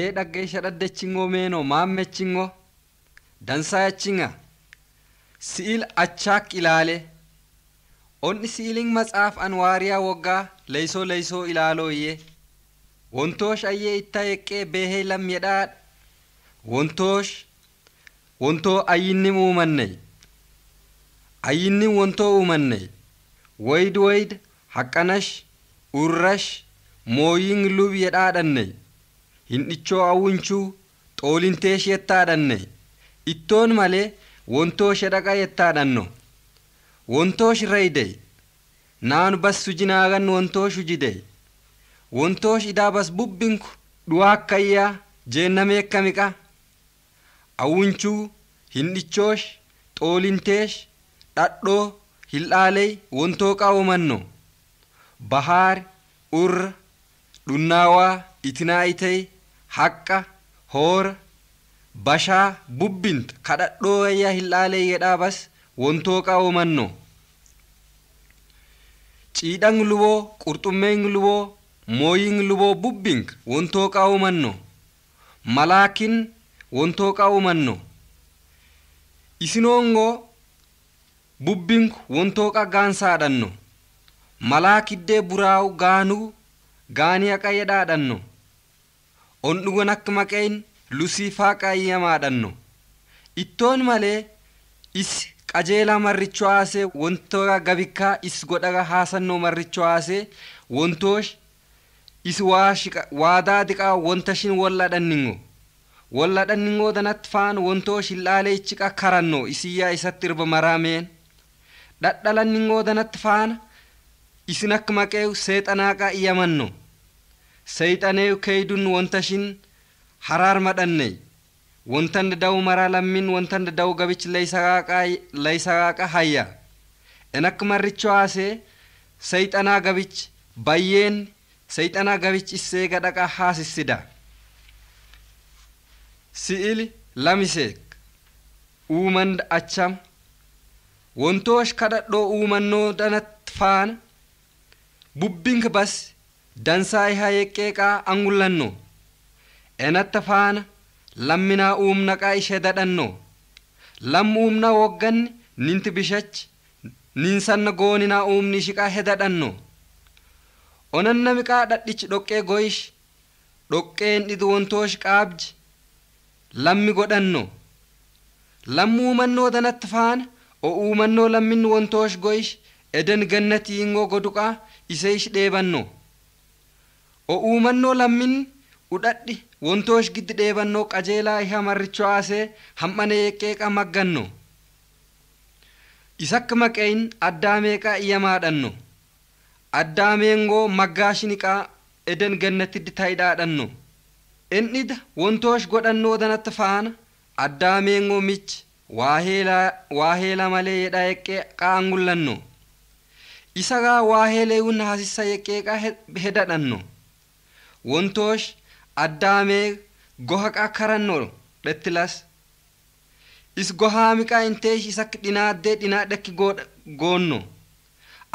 ee dhaggeesha dhaddechingoo meenoo maammechingoo dansaayachinga si'il achaak ilaale onni si'ilin matsaaf anwaariyaa woggaa leeysoo leeysoo ilaalooyye wontoosh ayyee itta yeqqee beehee lam yedhaadha wontoosh wontoo ayyinnim uumanney ayyinnim wontoo uumanney woyd woyd haqqanash urrash mooyin lub yedhaadhanney hindhichoo awwunchuu xoolinteesh yettaadhanney ittoon malee wontoosh edhaqa yettaadhanno wontoosh reydey naanu bas sujinaagan wontoosh ujidey wontoosh idaa bas bubbinku dhuwaakkayyaa jeennameekkamiqa awwunchuu hindhichoosh xoolinteesh dhadhoo hildhaaley wontoo qaawumanno bahaar urra dhunnaawaa itinaayitey haqqa hoora bashaa bubbinta kadhadhooyya hildhaaley yedhaa bas wontoo qaawumanno ciidhan luboo qurxummeen luboo mooyin luboo bubbink wontoo qaawumanno malaakin wontoo qaawumanno isinoongoo bubbinku wontooqa gaansaadhanno malaakiddee buraawu gaanuu gaaniyaqa yedhaadhanno on dhugon akka maqeen lusiifaa qaayyamaadhanno ittoon malee is qajeelaa marricho haasee wontoga gabikkaa is godhaga haasannoo marricho haasee wontoosh is waadaa diqaa wontashin wolladhanningo wolladhanningoo danatti faan wontoosh hildhaalee ichiqa karanno isiyyaa isatti irba maraameen. Dhadhalanningoo danatti faana isin akka maqeew seexanaaqa iyyamanno seyxaneew keeydun wontashin haraar madhanney wontan dadawu mara lammin wontan dadawu gabich leysaqaaqa hayya en akka marricho haasee seyxanaa gabich bayyeen seyxanaa gabich issee gadhaqa haasissida si'ili lamiseek uumand acham wontoosh kadhadhoo uumannoo danatti faana bubbink bas dansaa ihaa yeqqeeqaa angullanno enatta faana lamminaa uumnaqaa ishee dadhanno lam uumna wogganni ninti bishach ninsanna gooninaa uumni ishiqaa hedadhanno onanna miqaa dhadhichi dhoqqee goyish dhoqqeen dhidu wontoosh qaabji lammi godhanno lammi uumannoo danatti faana o uumannoo lammin wontoosh goyish eden gannatii ingoo goduqaa isee ish dheebanno o uumannoo lammin udhadhi wontoosh giddi dheebannoo qajeelaa iha marricho haasee ham'ane yeqqeeqa magganno isakka maqeeyin addaameeqaa iyyamaadhanno addaameengoo maggaashiniqaa eden gannatiddi tayidhaadhanno en'ida wontoosh godhannoo danatti faana addaameengoo mich waaheela malee yedhaa yeqqee qaangullanno isagaa waaheeleewun haasissa yeqqeeqa hedadhanno wontoosh addaamee gohaqa karanno dhettilas is gohaamiqaa inteesh isak dhinaaddee dhinaa dhekki goonno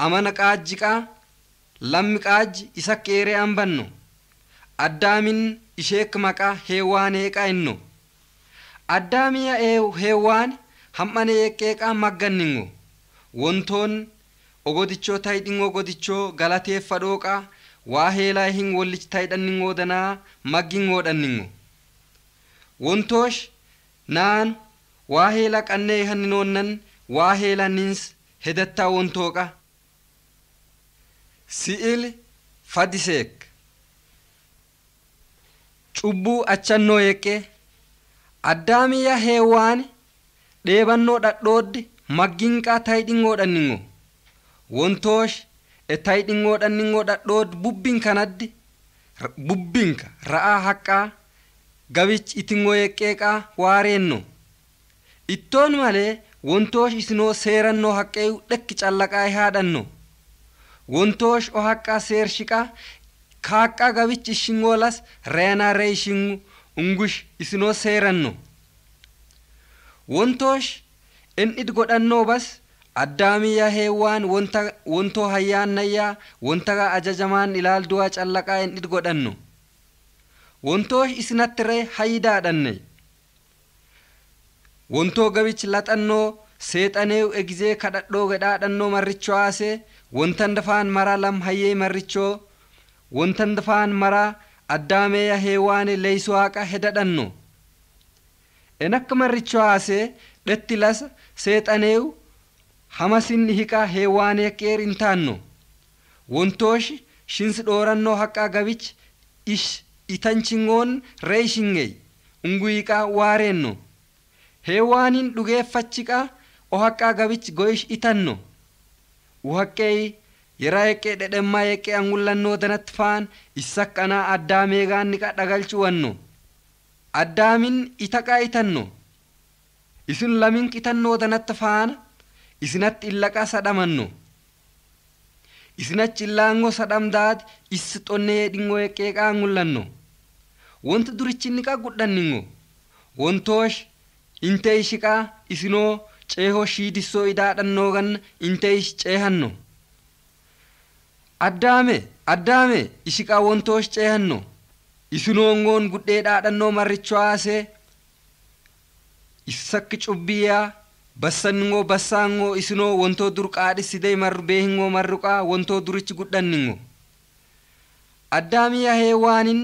amana qaajjiqaa lammi qaajji isak eeree ambanno addaamin isheek maqaa heewaaneeqaa inno addaamiya heewaan ham'ane yeqqeeqaa magganningo wontoon ogodichoo taydhingoo godichoo galateeffadhooqaa waa heelaa hin wollich taydhanningoo danaa maggingoodhanningo wontoosh naan waa heela qannee hanninoonnan waa heela nins hedattaa wontooqa si'il fadiseek cubbuu achannoo yeqqe addaamiya heewaan dheebannoo dhadhooddi magginqaa taydhingoodhanningo wontoosh e taydhingoodhanningoo dhadhood bubbin kanaddi bubbinka ra'aa haqqaa gabich itingoo yeqqeeqaa waareenno ittoon malee wontoosh isinoo seerannoo haqqee dhekki callaqaa haadhanno wontoosh o haqqaa seershiqaa kaaqqaa gabich ishingoolas reenaa ree ishingu ungush isinoo seeranno? Wontoosh en'id godhannoo bas addaamiyyaa heewwaan wonta wontoo hayyaannayyaa wontaga ajajamaan ilaalduwaa callaqaa en'id godhanno wontoosh isinattiree hayidaadhanne wontoo gabich laxannoo seexaneew egizee kadhadhoo gedhaadhannoo marrichoo haasee wontan dafaan maraa lam hayyee marrichoo wontan dafaan maraa addaameeya leeysu waaqa hedadhanno enakka marrichoo haasee dhetti lasa seexaneew Hamasiin hiikaa heewwaanee qeer hin taanno. Wantooshi shins dhoorannoo haqaa gabichi ish itanchiingoon reeshingey unguyiqaa waareenno. Heewwaaniin dhugeeffachiqaa o haqaa gabichi goyish itanno. Uhaqqeey yeraa eqqee dhedhemmaa eqqee angullannoo danatti faan issaqqanaa addaameegaan niqa dhagalchuwanno. Addaamin itaqaa itanno. Isin lamin qitannoo danatta faana. Isinatti illaqaa sadhamanno isinachi illaangoo sadhamdaati issi xonnee dhingoo yeqqeeqaa angullanno wonti durichinniqaa gudhanningo wontoosh intee ishiqaa isinoo ceehoo shiidissoo idaadhannoo ganna intee ish ceehanno addaame addaame ishiqaa wontoosh ceehanno isinoongoon gudhee dhaadhannoo marrichoo haasee issakki cubbiyaa bassanningoo bassaangoo isinoo wontoo dur qaadhisidee marru beehingoo marruqaa wontoo durichi gudhanningo addaamiya heewaanin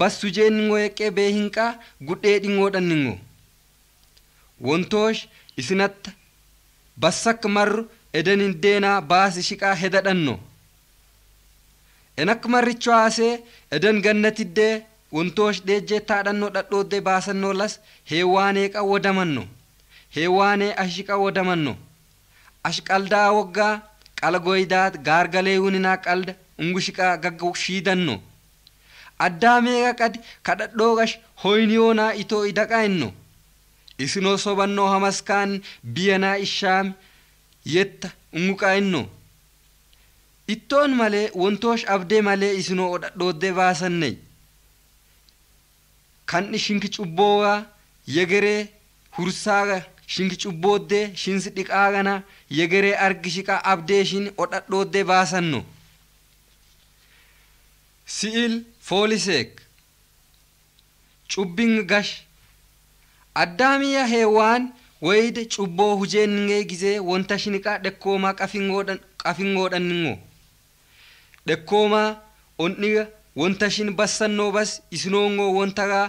bassu jeenningoo yeqqee beehinqaa gudhee dhingoodhanningo wontoosh isinatta bassakk marru edenin deenaa baasi shiqaa hedadhanno enak marricho haasee eden gannatiddee wontoosh dheejjee taadhannoo dhadhoodde baasannoo las heewaaneeqa wodamanno heewaanee ashiqa wodamanno ash qaldaa woggaa qala goydaat gaargalee wuninaa qalda ungushiqaa gagga shiidanno addaameeqa qadi kadhadhoogash hoyniyoonaa itoo idaqaa inno isinoo sobannoo hamaskaan biyanaa ishaami yetta unguqaa inno ittoon malee wontoosh abdee malee isinoo odhadhooddee baasanney kan shinki cubboogaa yegeree hursaaga shinki cubbooddee shinsi dhiqaagana yegeree argishiqa abdeeshin odhadhooddee baasanno si'il fooliseek cubbin gash. Addaamiya heewaan wayde cubboo hujeenningee gizee wonta shiniqa dhekkoomaa qafingoodhanningo. Dhekkoomaa ondhiga wonta shin bassannoo bas isinoongoo wontagaa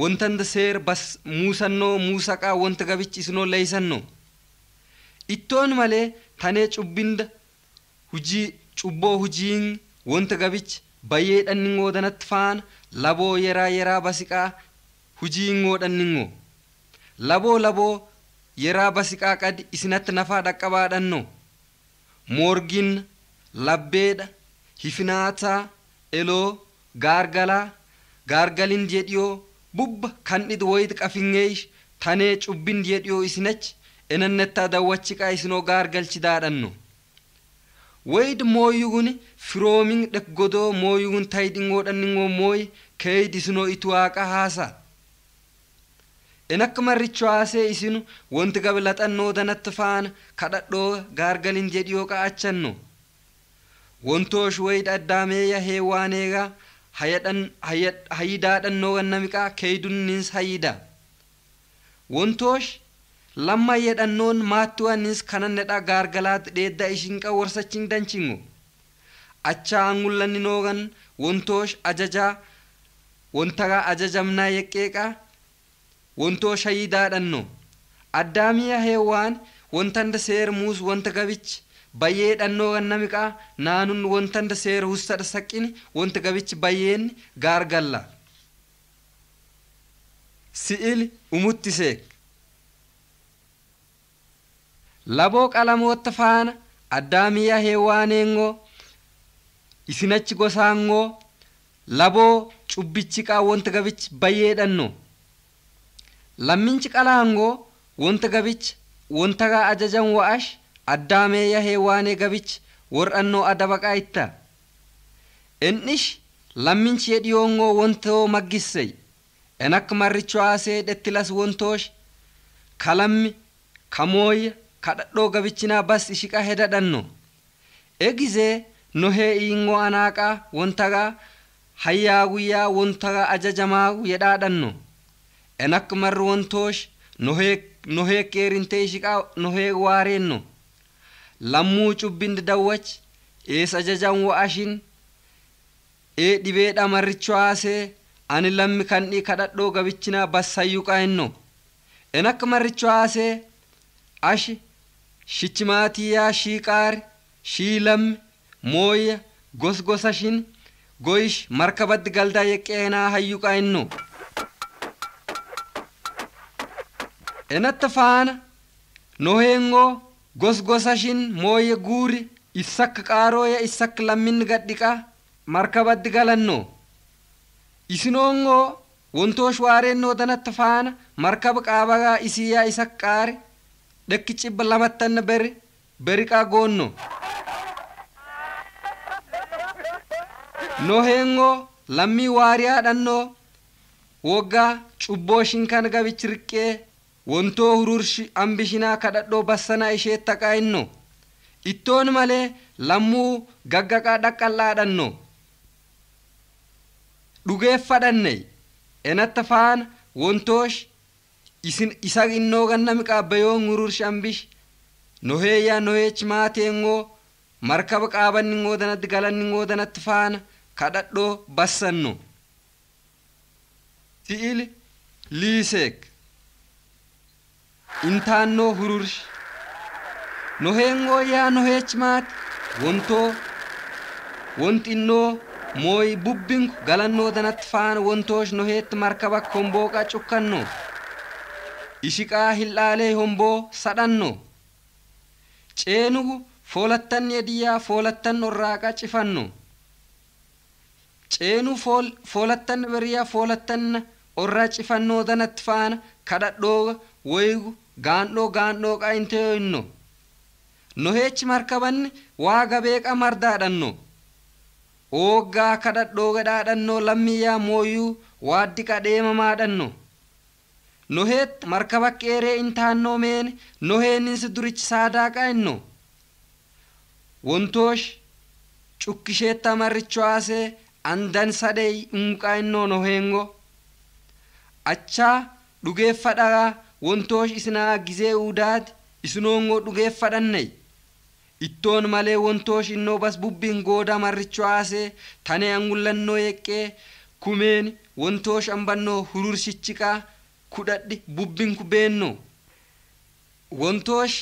wontanda seer bas muusannoo muusaqaa wonta gabichi isinoo leeysanno ittoon malee tanee cubbinda hujii cubboo hujiin wonta gabich bayyee dhanningoo danatti faana laboo yeraa yeraa basiqaa hujiingoo dhanningoo laboo laboo yeraa basiqaa qadi isinatti nafaa dhaqqabaadhanno moorgin labbeedha hifinaataa eloo gaargalaa gaargalin jedhiyoo bubba kan dhid woyid qafingeeyish tanee cubbin jedhiyoo isinach enannettaa dawwachiqaa isinoo gaargalchidaadhanno woyid mooyugun firoomin dhek godoo mooyugun taydhingoodhanningoo mooy keeyid isinoo ituwaaqa haasa. Enakka marricho haasee isinu wonti gablaxannoo danatti faana kadhadhoo gaargalin jedhiyoo qa'achanno wontoosh wayid addaameeya heewaaneegaa hayidaadhannoo gannamiqaa keeydunnis hayida. Wontoosh lamma yedhannoon maattuwannis kanannedha gaargalaat dheedda ishinqa worsachin danchingo achaa angullanninoogan wontoosh ajajaa wontagaa ajajamnaa yeqqeeqaa wontoosh hayidaadhanno addaamiya heewaan wontanda seer muus wonta gabich bayyee dhannoo gannamiqaa naanun wontanda seer hussadha saqqini wonta gabichi bayyeen gaargalla. Si'il umuttiseek laboo qalamootta faana addaamiya heewaaneengoo isinachi gosaangoo laboo cubbichiqaa wonta gabich bayyeedhanno lamminchi qalaangoo wonta gabich wontagaa ajajan wa'ash addaameeyya heewaanee gabich wor'annoo adabaqaa itta en'ish lamminchi yedhiyoongoo wontoo maggissey enak marricho haasee dhettilas wontoosh kalammi kamooyya kadhadhoo gabichinaa bas ishiqa hedadhanno egizee nohee iingoo anaaqaa wontagaa hayyaa guyyaa wonta ajajamaa yedhaadhanno enak marri wontoosh nohee keerintee shiqaa nohee waareenno lammuu cubbindi dawwach ees ajajan wa'ashin ee dhibeedha marricho haasee ani lammi kan'i kadhadhoo gabichinaa bassayyuqa henno enak marricho haasee ash shichimaatiyaa shiiqaari shii lammi mooyya gosgosashin goyish markabatti galdaa yeqqeenaa hayyuqa henno enatta faana noheengoo gosgosashin mooyye guuri issakka qaarooya issakka lamminni gadhiqa markabatti galanno isinoongoo wontoosh waareennoo danatta faana markaba qaabagaa isiyaa isak qaari dhekki cibba lamattanna beri beriqaa goonno noheengoo lammii waariyaadhannoo woggaa cubbooshin kan gabich riqqee wontoo hururshi ambishinaa kadhadhoo bassanaa ishee taqaa'inno ittoon malee lammuu gaggaqaa dhaqqal'aadhanno dhugeeffadhanne enatta faana wontoosh isin isa innoo gannami qaabbayoon hururshi ambish? Noheeyyaa noheech maateengoo markaba qaabanningoo danatti galanningoo danatti faana kadhadhoo bassanno si'il liiseek intaannoo hurursh. Noheengoo yaa noheech maati wontoo wonxinnoo mooyi bubbinku galannoo danatti faana wontoosh noheetti markaba hombooqa cukkanno ishiqaa hildhaalee homboo sadhanno ceenugu foolattan yediyyaa foolattan orraaqa cifanno ceenu foolattan beriyaa foolattan orraa cifannoo danatti faana kadhadhooga woygu gaandhoo gaandhooqa inteyoinno noheechi markabanni waa gabeeqa mardaadhanno ooggaa kadhadhooga dhaadhannoo lammiyyaa mooyyuu waaddi qadheemamaadhanno noheet markaba qeeree intaannoo meene noheeninsi durichi saadaaqa inno wontoosh cukkisheetta marricho haasee andan sadhey unqaa innoo noheengo achaa dhugeeffadhaa wantoosh isinaa gizee uudaati isinoongoo dhugeef fadhannay ittoon malee wantoosh innoo bas bubbiin gooda marricho aasee tane angullannoo yeqqee kumeen wantoosh ambannoo hurursichiqaa kudhadhi bubbiin kubeennoo wantoosh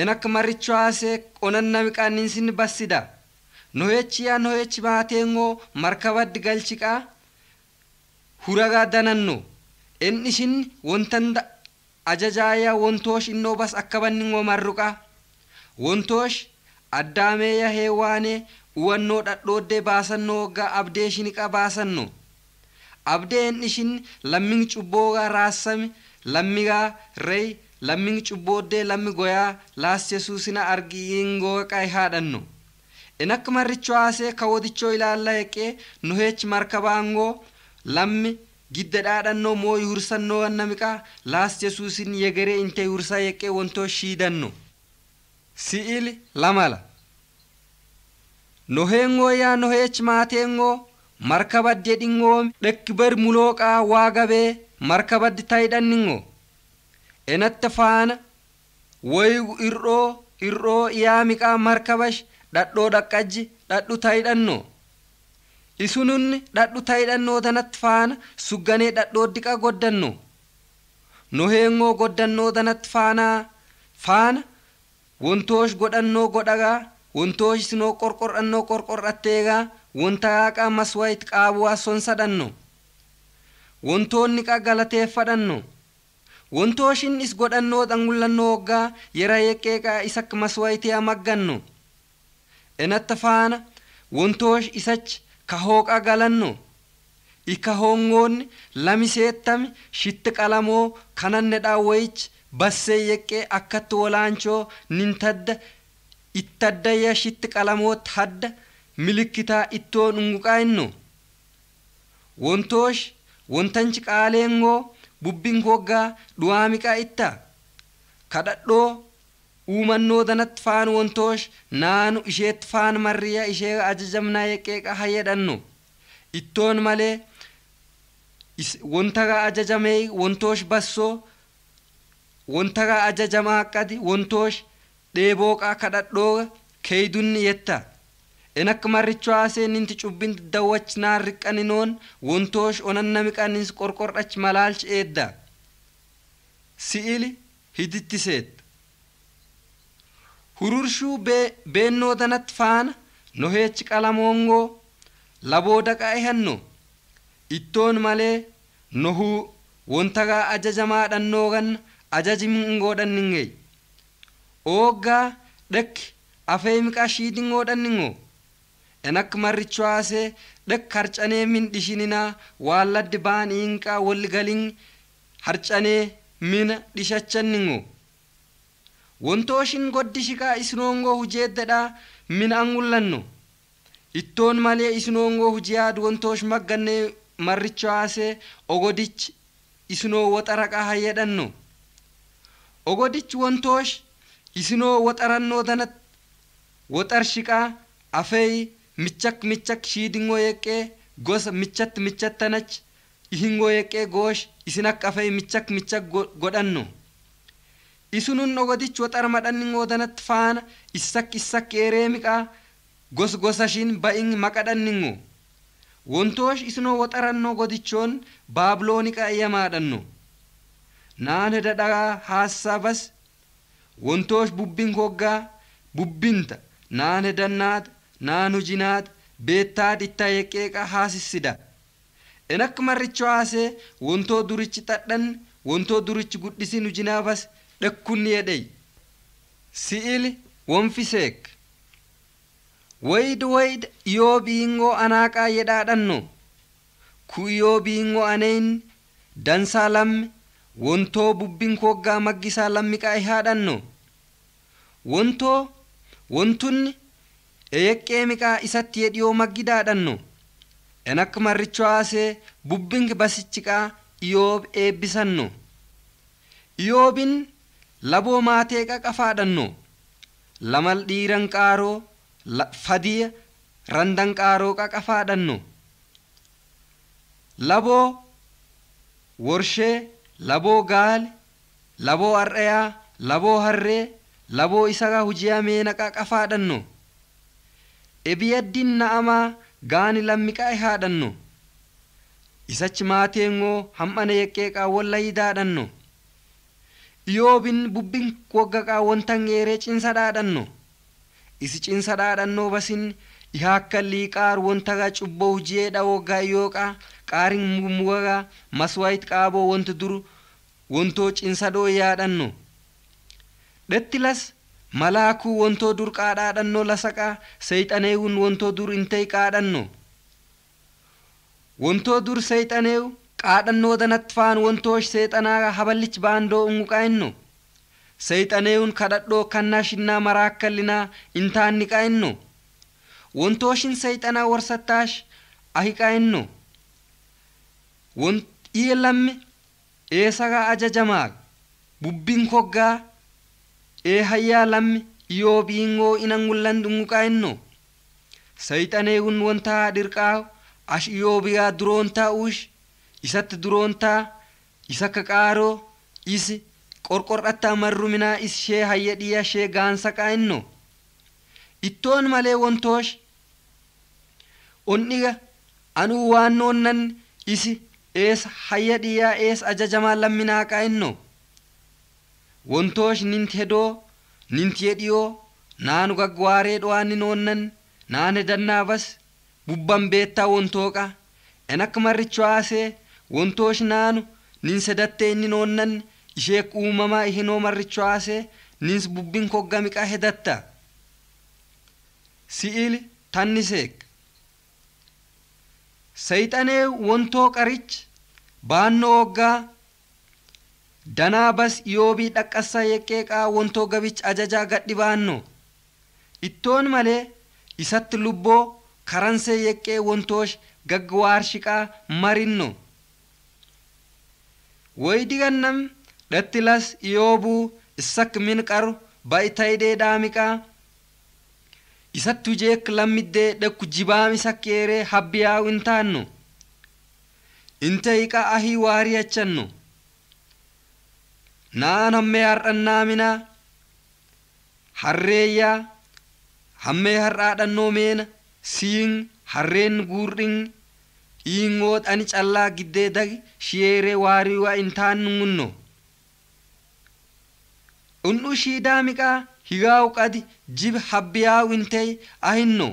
en akka marricho aasee onanna miqaaninsin bassida nohechi yaa nohechi baateengoo markabaddi galchiqaa huragaa danannoo en isin wantan da'a ajajaayaa wontoosh innoo bas akkabanningoo marruqa wontoosh addaameeya heewaanee uwannoo dhadhooddee baasannoo waggaa abdee ishiniqa baasanno abdee en ishin lammin cubboogaa raassami lammigaa rey lammin cubbooddee lammi goyaa laas yesuusina argiingoo qay haadhanno en akka marricho haasee kawodichoo ilaalla heqqee noheech markabaangoo lammi gidda dhaadhannoo mooyi hursannoo annamiqaa laas yesuusin yegeree inte hursa yeqqee wontoo shiidanno si'il lamala noheengoo yaa noheech maateengoo jedhingoo dhekki ber mulooqaa waa gabee markabaddi taydhanningoo enatta faana woygu ir'oo ir'oo yaamiqaa markabash dhadhoo dhaqqajji dhadhu taydhanno isununni dhadhu taydhannoo danatti faana sugganee dhadhoo diqa goddanno noheengoo goddannoo danatti faanaa faana wontoosh godhannoo godhagaa wontoosh isinoo qorqor'annoo qorqor'atteegaa wontaqaa maswayit qaabuwaa sonsadhanno wontoonni qa galateeffadhanno wontooshin is godhannoo xangullannoo woggaa yera yeqqeeqaa isak maswayitiyaa magganno enatta faana wontoosh isach kahooqa galanno ikahongoonni lami seettami shitti qalamoo kanannedha woyich bassee yeqqee akkatti wolaanchoo nintadda ittaddayya shitti qalamoo tadda milikkitaa ittoon unguqaa inno wontoosh wontanchi qaaleengoo bubbin hoggaa dhuwaamiqaa itta kadhadhoo uumannoo danatti faan wontoosh naanu isheetti faan marriya ishee ajajamnaa yeqqeeqa hayyadhanno ittoon malee wontagaa ajajamee wontoosh bassoo wontagaa ajajamaa qadi wontoosh dheebooqaa kadhadhoo keeydunni yetta. Enak maricho haasee ninti cubbin dawwach naan riqqaninoon wontoosh onannami qanis qorqordhach malaalch eedda. Si'ili hidittiseet hururshuu beennoodanatti faana no heechi qalamoongoo laboo dhaqa'e hannoo ittoon malee nohuu wontagaa ajajamaadhan nooganna ajajimngoodhan ningey ooggaa dhekki afee miqaa shiidingoodhan ningoo enak marricho haasee dhek harcanee min dhishininaa waan laddi baan iinqaa walli galin harcanee mina dhishachan ningoo wontooshin goddishiqaa isinoongoo hujeeddedhaa min angullanno ittoon malee isinoongoo hujiyaad wontoosh maggannee maricho haasee ogodich isinoo woxaraqaa hayyedhanno ogodich wontoosh isinoo woxarannoo danat woxarshiqaa afeey michak michak shiidingoo yeqqee gosa michat michattanach ihingoo yeqqee goosh isinak afeey michak michak godhanno isunun ogodich woxar madhanningoo danat faana issak issak eereemiqaa gos gosashin ba'in maqadhanningo wontoosh isinoo woxarannoo godichoon baabilooniqa iyyamaadhanno naan heda dhagaa haassabas wontoosh bubbin hoggaa bubbinta. Naan hedannaad naan hujinaad beettaad itta yeqqeeqa haasissida. Enak maricho haasee wontoo durichi xadhan wontoo durichi gudhisin hujinaafas dhekkunni yedhey si'ili wonfiseek woyd woyd iyoo biingoo anaaqaa yedhaadhanno. Ku iyoo biingoo aneyn dansaa lammi wontoo bubbin hoggaa maggisaa lammiqaa ihaadhanno. Wontoo wontunni eyeqqeemiqaa isatti yedhiyoo maggidaadhanno. Enak maricho haasee bubbink basichiqaa iyoob eebbisanno. Iyoobin laboo maateeqa qafaadhanno lamal dhiiran qaaroo fadiya randan qaarooqa qafaadhanno laboo worshee laboo gaale laboo har'ayaa laboo harree laboo isagaa hujiyaa meenaqaa qafaadhanno ebiyaddin na'amaa gaani lammiqaa ihaadhanno isach maateengoo ham'ana yeqqeeqaa wolla yidaadhanno iyoobin bubbin woggaqaa wontan eeree cinsa dhaadhanno isi cinsa dhaadhannoo basin ihaakkan liiqaar wontagaa cubboo hujiyeedha woggaa iyooqaa qaarin mugagaa maswaayit qaaboo wonti dur wontoo cinsa dhoo yaadhanno dhettilas malaakuu wontoo dur qaadhaadhannoo lasaqaa seyxaneewun wontoo dur intey qaadhanno wontoo dur seyxaneewu qaadhannoo danat faan wontoosh seexanaa haballich baandoo unguqaenno seyxaneewun kadhadhoo kannaa shinnaa maraakkallinaa intaanni qaenno wontooshin seyxanaa warsattaash ahiqaenno won iye lammi eesagaa ajajamaa? Bubbin koggaa? Ee hayyaa lammi iyoo biingoo inangullan unguqaenno seyxaneewun wontaa dhirqaa ash iyoobiyaa duroontaa ush isatti duroontaa isakka qaaroo isi qorqordhattaa marruminaa is shee hayya dhiya shee gaansa qaa'inno ittoon malee wontoosh ondhiga anuu waannoonnan isi ees hayya dhiyaa ees ajajamaa lamminaa qaa'inno wontoosh ninti hedoo ninti yedhiyoo naanu gaggwaaree dho'aanni noonnan naan hedannaabas bubban beettaa wontooqa enak maricho haasee wontoosh naanu nin sedattee inni noonnan isheek uumamaa ihinoo maricho haasee nins bubbin koggamiqa hedatta. Si'il tanniseek seyxanee wontoo qarich baannoo woggaa danaa bas iyoobii dhaqqassa yeqqeeqaa wontoo gabich ajajaa gadhi baanno. Ittoon malee isatti lubboo karansee yeqqee wontoosh gaggwaarshiqaa marinno woydigannam dhattilas iyoobuu issak min qaru ba'i taydee dhaamiqaa isattu jeek lammiddee dhekku jibaami sakkeeree habbiyaa'u hin taanno inte hiqa ahii waarii achanno naan hammee har'annaaminaa harreeyyaa hammee har'aadhannoo meena siin harreen guurdhin dhiingoot ani callaa giddee dagi shiyeeree waarii waa hin taannunno undhu shiidaa miqaa higaawu qadi jib habbiyaawu intey ahinno.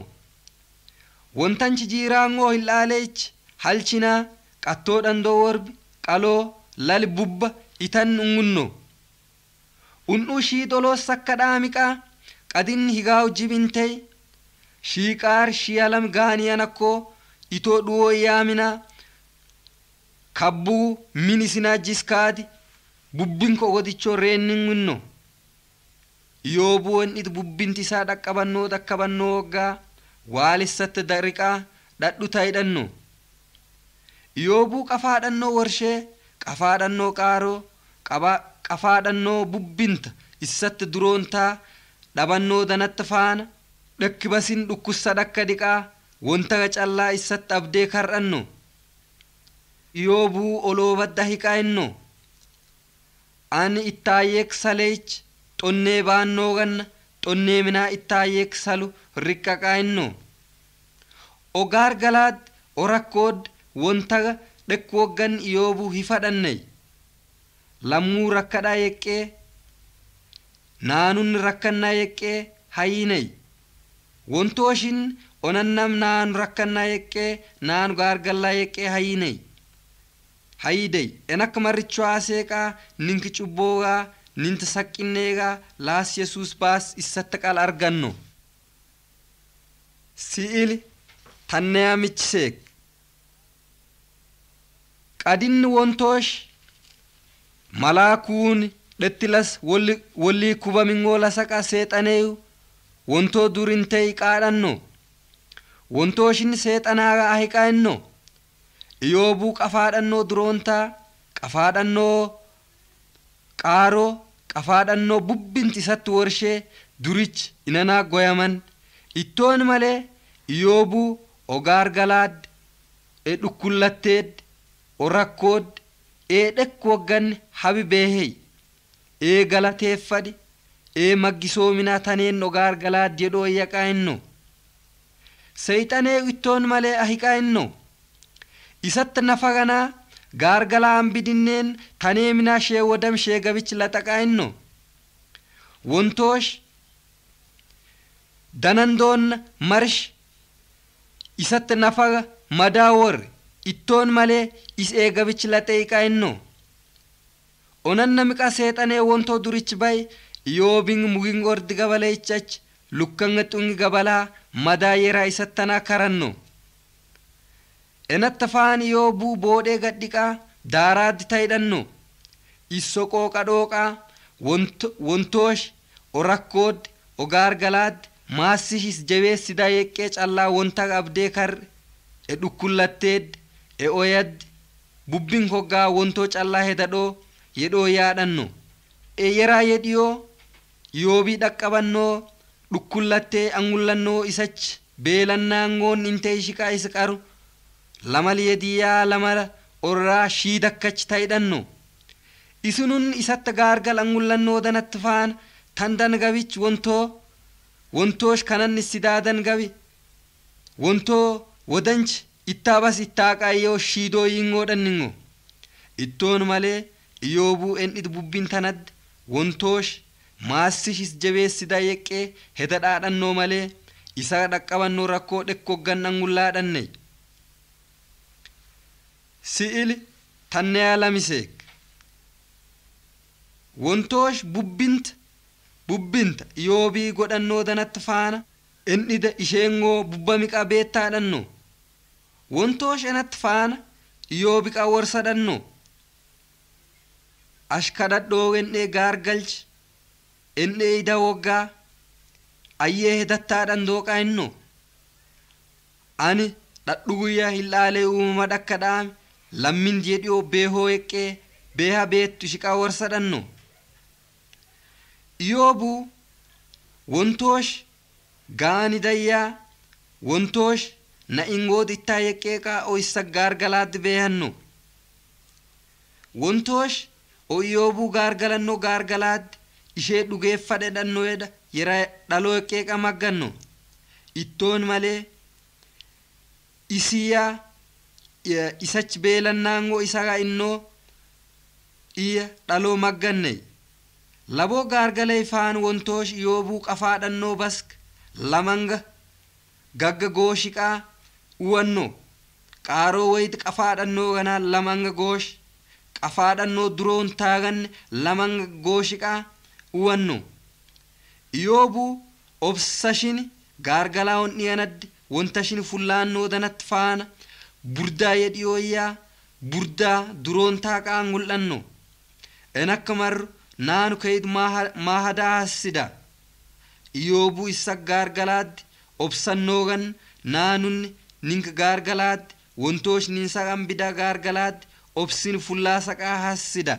Wontanchi jiiraangoo hil'aaleech halchinaa qattoo dhandoo worbi qaloo lali bubba itan ungunno undhu shii doloo sakkadhaa miqaa qadinni higaawu jib intey shiiqaar shiyalam gaaniyanakko itoo dhuwoo yaamina kabbuu min isinaa jiskaadi bubbinko godichoo reenninginno yoobuu won'it bubbinti isaa dhaqqabannoo dhaqqabannoo woggaa waalissatte dariqaa dhadhu tayidhanno yoobuu qafaadhannoo warshee qafaadhannoo qaaroo qafaadhannoo bubbinta issatte duroontaa dhabannoo danatta faana dhakkibasin dhukkussa dhakka dhiqaa wonta callaa issatti abdee kar'anno yoobuu oloobadda hiqaa inno ani ittaayyeek saleech xonnee baannoo ganna xonnee minaa ittaayyeek salu riqqaqaa inno ogaar galaad orakkood wontaga dhekku woggan yoobuu hifadhanney lammuu rakkadhaa yeqqee naanunni rakkannaa yeqqee hayiney wontooshin onannam naanu rakkannaa yeqqee naanu gaargallaa yeqqee hayiney hayidey enakka maricho aaseeqaa ninki cubboogaa ninti saqqinneegaa laas yesuus baas issatta qal arganno si'ili tanneya michiseek qadinni wontoosh malaakuuni dhettilas wollii kubamingoo lasaqa seexaneeyu wontoo durintey qaadhanno wontooshin seexanaaga ahiqaa inno iyoobuu qafaadhannoo duroontaa qafaadhannoo qaaroo qafaadhannoo bubbinti isatti warshee durich inanaa goyaman ittoon malee iyoobuu ogaar galaad e dhukkullatteed ee dhekku wagganne habi beehey ee galateeffadhi ee maggisoominaa taneen ogaar galaad jedhoo seeyxanee ittoon malee ahiqaa'inno isatti nafa kanaa gaargalaan bidinneen taneeminaa shee wadam shee gabichi laxaqaa'inno wontoosh danandoon marsh isatti nafa madaawar ittoon malee is eegabichi laxeeqaa'inno onanna miqa seexanee wontoo durichi bay yoobin mugin ordi gabalaichach lukkanga xungi gabalaa madaa yeraa isattanaa karanno enatta faan iyoobuu boodhee gadhiqaa daaraaddi tayidhanno issoqoo qadhooqaa wontoosh orakkood ogaargalaad maassishis jabeessidaa yeqqee callaa wonta abdee karre e dhukkullatteed e oyaddi bubbin hoggaa wontoo callaa hedadhoo yedhoo yaadhanno e yeraa yedhiyoo yoobii dhaqqabannoo dhukkullattee angullannoo isachi beelannaangoon intee shiqaa isa qaru lama leediyyaa lama orraa shii dakkachi ta'idhanno isinun isatta gaargal angullannoo danatti faan tandan gabich wontoo wontoosh kanan sidaadan gabi wontoo wadanch ittaabas ittaaqaayyoo shiidoo yingoo dhanningo ittoon malee iyoobuu en dhid bubbin tanadde wontoosh maassishis jabeessidaa yeqqee heda dhaadhannoo malee isa dhaqqabannoo rakkoo dhekkoggan angullaadhanne si'ili tanneyaa lamiseek wontoosh bubbinta bubbinta iyoobii godhannoo danatti faana endhida isheengoo bubba miqaa beettaadhanno wontoosh enatti faana iyoobiqaa worsadhanno ashkadhadhoo endhee gaargalchi endhee ida woggaa ayyee hedattaadhan dooqaa inno ani dhadhuguyyaa hil'aalee uumama dhakka dhaame lammin jedhiyoo beehoo eqqee beeha beettu ishiqaa worsadhanno iyoobuu wontoosh gaani dayyaa wontoosh na ingood ittaa yeqqeeqaa o isa gaargalaaddi beehanno wontoosh o iyoobuu gaargalanno gaargalaaddi ishee dhugeeffadhedhannoedha yera dhaloo yeqqeeqa magganno ittoon malee isiyaa isach beelannaango isaga innoo iya dhaloo magganney laboo gaargalay faan wontoosh iyoobuu qafaadhannoo bask lamanga gagga gooshiqaa uwanno qaaroo wayiti qafaadhannoo ganaa lamanga goosh qafaadhannoo duroon taaganne lamanga gooshiqaa uwanno iyoobuu obsashin gaargalaa on dhiyanadde wontashin fullaannoo danatti faana burdaa yedhiyooyyaa burdaa duroon taaqaa ngul'anno en akka marru naanu kayid maahadaa hassida iyoobuu isa gaargalaaddi obsannoogan naanunni ninka gaargalaaddi wontoosh nin saqan bida gaargalaaddi obsin fullaa saqaa hassida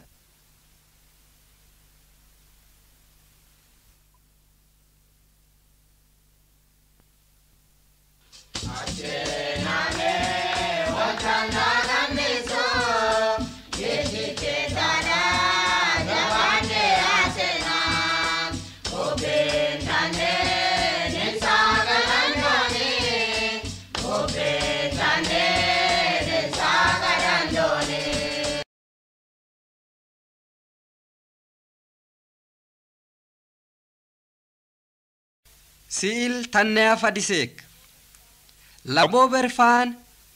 si'il tanneya fadiseek laboo berfaan